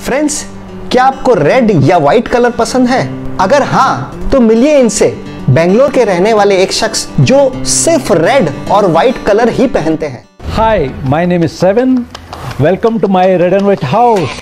Friends क्या आपको red या व्हाइट कलर पसंद है? अगर हाँ तो मिलिए इनसे। बेंगलोर के रहने वाले एक शख्स जो सिर्फ़ रेड और व्हाइट कलर ही पहनते हैं। Hi, my name is Seven. Welcome to my red and white house.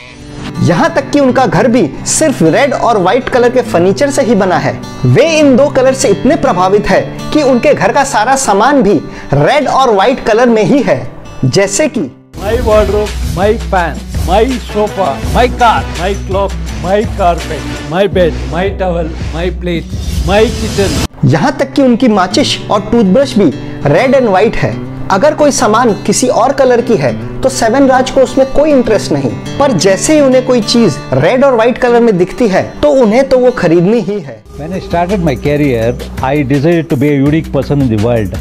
यहाँ तक कि उनका घर भी सिर्फ़ रेड और व्हाइट कलर के फर्नीचर से ही बना है। वे इन दो कलर से इतने प्रभावित है कि उनके घर का सारा सामान भी रेड और व्हाइट कलर में ही है। जैसे कि My wardrobe, my pants, my sofa my car my clock my carpet my bed my towel my plate my kitchen. yahan tak ki unki matches aur toothbrush bhi red and white hai अगर कोई सामान किसी और colour की है तो seven राज को उसमें कोई इंटरेस्ट नहीं। पर जैसे ही उन्हें कोई चीज़ रेड और व्हाइट कलर में दिखती है तो उन्हें तो वो खरीदनी ही है। मैंने started my career I decided to be unique person in the world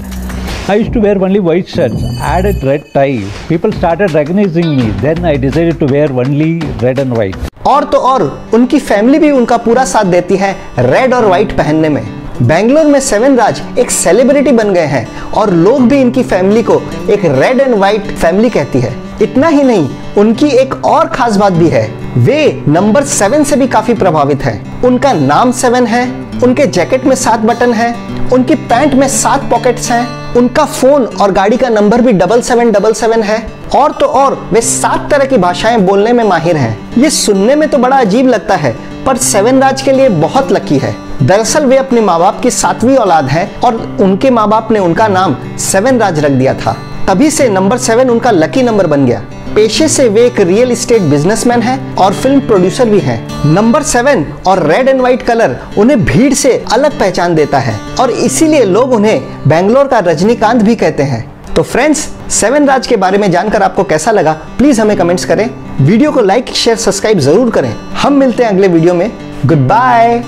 I used to wear only white shirts, added red tie. People started recognizing me. Then I decided to wear only red and white. और तो और उनकी family भी उनका पूरा साथ देती है रेड और व्हाइट पहनने में बेंगलोर में सेवन राज एक सेलिब्रिटी बन गए हैं और लोग भी इनकी फैमिली को एक रेड एंड व्हाइट फैमिली कहती है इतना ही नहीं उनकी एक और खास बात भी है वे नंबर सेवन से भी काफ़ी प्रभावित हैं उनका नाम सेवन है उनके जैकेट में सात बटन है उनकी पैंट में सात पॉकेट्स हैं उनका फ़ोन और गाड़ी का नंबर भी डबल सेवन डबल सेवन है। और तो और, वे सात तरह की भाषाएँ बोलने में माहिर हैं। ये सुनने में तो बड़ा अजीब लगता है, पर सेवन राज के लिए बहुत लकी है। दरअसल वे अपने माँ बाप की सातवीं औलाद है और उनके माँ बाप ने उनका नाम सेवन राज रख दिया था। तभी से नंबर सेवन उनका लकी नंबर बन गया। पेशे से वे एक रियल एस्टेट बिजनेसमैन हैं और फ़िल्म प्रोड्यूसर भी हैं। नंबर सेवन और रेड एंड व्हाइट कलर उन्हें भीड़ से अलग पहचान देता है और इसीलिए लोग उन्हें बेंगलोर का रजनीकांत भी कहते हैं। तो फ्रेंड्स सेवन राज के बारे में जानकर आपको कैसा लगा प्लीज़ हमें कमेंट्स करें। वीडियो को लाइक शेयर सब्सक्राइब ज़रूर करें। हम मिलते हैं अगले वीडियो में। Good bye